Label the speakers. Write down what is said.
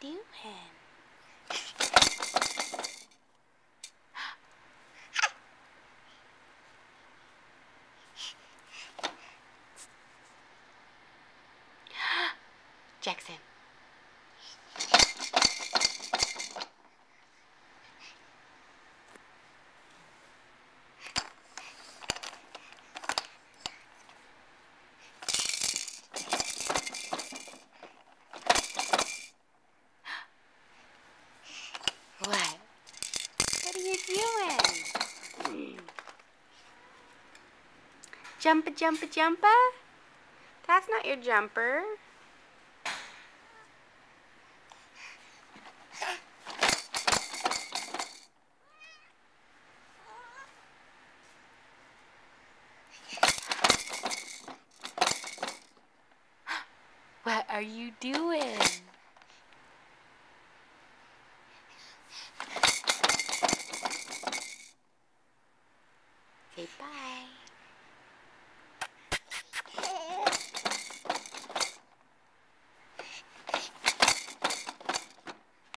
Speaker 1: doing? Jackson. What? What are you doing? Jumpa, jumpa, jumpa? That's not your jumper. What are you doing? Okay, bye.